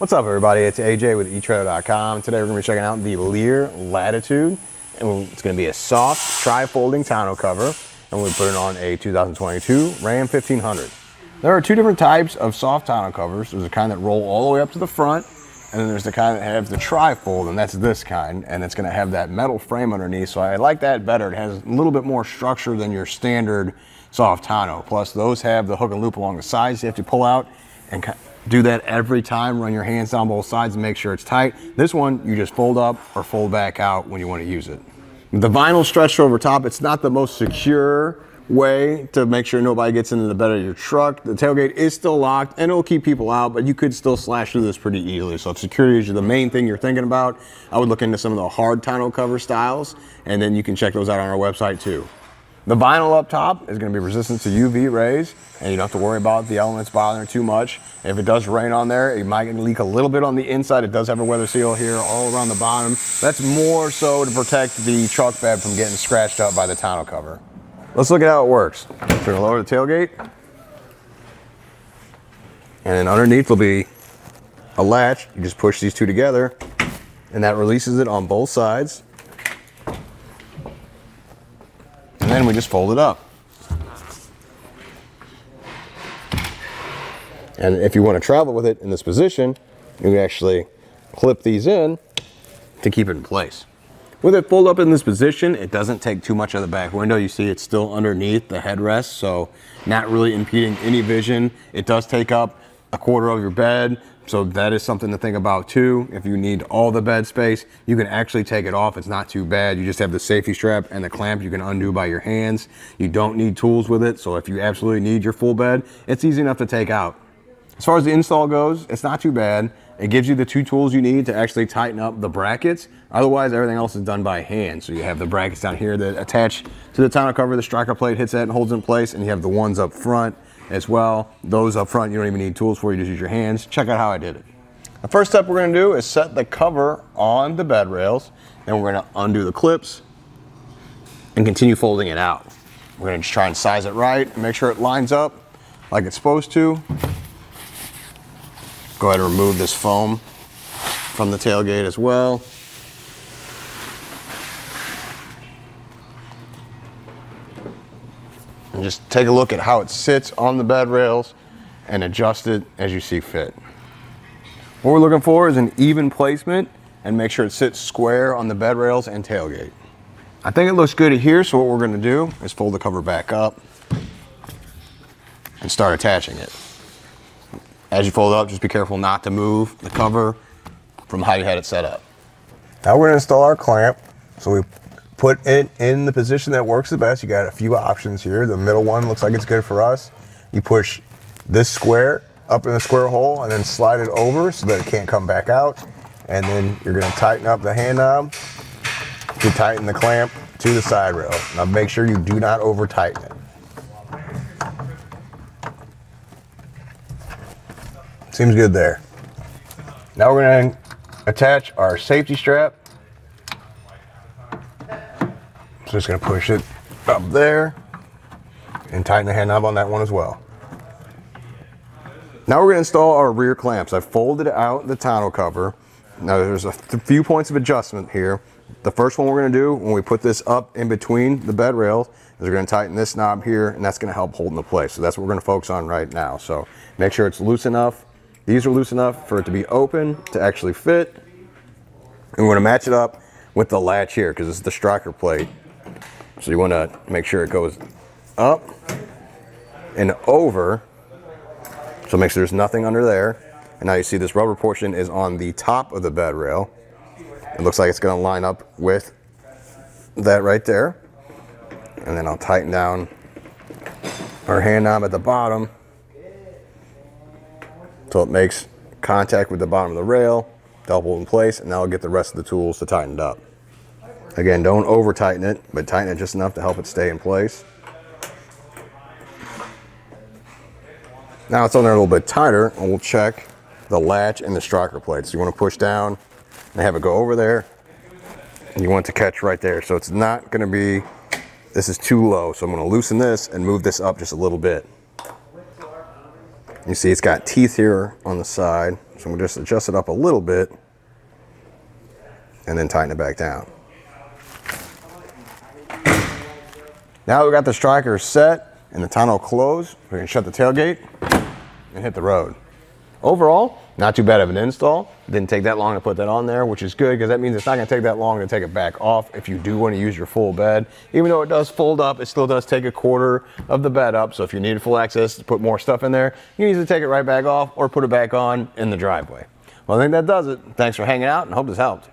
What's up everybody, it's AJ with eTrailer.com. Today we're going to be checking out the Leer Latitude. And it's going to be a soft tri-folding tonneau cover. And we put it on a 2022 Ram 1500. There are two different types of soft tonneau covers. There's a kind that roll all the way up to the front. And then there's the kind that has the tri-fold, and that's this kind. And it's going to have that metal frame underneath. So I like that better. It has a little bit more structure than your standard soft tonneau. Plus those have the hook and loop along the sides you have to pull out and do that every time. Run your hands down both sides and make sure it's tight. This one, you just fold up or fold back out when you want to use it. The vinyl stretcher over top, it's not the most secure way to make sure nobody gets into the bed of your truck. The tailgate is still locked and it'll keep people out, but you could still slash through this pretty easily. So if security is the main thing you're thinking about, I would look into some of the hard tonneau cover styles and then you can check those out on our website too. The vinyl up top is going to be resistant to UV rays, and you don't have to worry about the elements bothering too much. If it does rain on there, it might leak a little bit on the inside. It does have a weather seal here all around the bottom. That's more so to protect the truck bed from getting scratched up by the tonneau cover. Let's look at how it works. We're going to lower the tailgate. And then underneath will be a latch. You just push these two together, and that releases it on both sides. And then we just fold it up. And if you want to travel with it in this position, you actually clip these in to keep it in place. With it folded up in this position, it doesn't take too much of the back window. You see it's still underneath the headrest, so not really impeding any vision. It does take up a quarter of your bed, so that is something to think about too. If you need all the bed space, you can actually take it off. It's not too bad. You just have the safety strap and the clamp you can undo by your hands. You don't need tools with it. So if you absolutely need your full bed, it's easy enough to take out. As far as the install goes, it's not too bad. It gives you the two tools you need to actually tighten up the brackets. Otherwise, everything else is done by hand. So you have the brackets down here that attach to the tonneau cover. The striker plate hits that and holds in place. And you have the ones up front as well. Those up front, you don't even need tools for, you just use your hands. Check out how I did it. The first step we're gonna do is set the cover on the bed rails, and we're gonna undo the clips and continue folding it out. We're gonna just try and size it right, make sure it lines up like it's supposed to. Go ahead and remove this foam from the tailgate as well. And just take a look at how it sits on the bed rails and adjust it as you see fit. What we're looking for is an even placement and make sure it sits square on the bed rails and tailgate. I think it looks good here, so what we're gonna do is fold the cover back up and start attaching it. As you fold up, just be careful not to move the cover from how you had it set up. Now we're gonna install our clamp. So we put it in the position that works the best. You got a few options here. The middle one looks like it's good for us. You push this square up in the square hole and then slide it over so that it can't come back out. And then you're gonna tighten up the hand knob to tighten the clamp to the side rail. Now make sure you do not over tighten it. Seems good there. Now we're gonna attach our safety strap So just gonna push it up there and tighten the hand knob on that one as well. Now we're gonna install our rear clamps. I folded out the tonneau cover. Now there's a few points of adjustment here. The first one we're gonna do when we put this up in between the bed rails is we're gonna tighten this knob here and that's gonna help hold into place. So that's what we're gonna focus on right now. So make sure it's loose enough. These are loose enough for it to be open to actually fit. And we're gonna match it up with the latch here because it's the striker plate. So you want to make sure it goes up and over. So make sure there's nothing under there. And now you see this rubber portion is on the top of the bed rail. It looks like it's going to line up with that right there. And then I'll tighten down our hand knob at the bottom so it makes contact with the bottom of the rail, double in place, and now I'll get the rest of the tools to tighten it up. Again, don't over tighten it, but tighten it just enough to help it stay in place. Now it's on there a little bit tighter, and we'll check the latch and the striker plate. So you want to push down and have it go over there. You want to catch right there. So it's not going to be, this is too low. So I'm going to loosen this and move this up just a little bit. You see it's got teeth here on the side. So I'm gonna just adjust it up a little bit and then tighten it back down. Now we got the striker set and the tonneau closed, we can shut the tailgate and hit the road. Overall, not too bad of an install. Didn't take that long to put that on there, which is good because that means it's not gonna take that long to take it back off if you do wanna use your full bed. Even though it does fold up, it still does take a quarter of the bed up. So if you need full access to put more stuff in there, you can easily take it right back off or put it back on in the driveway. Well, I think that does it. Thanks for hanging out and hope this helped.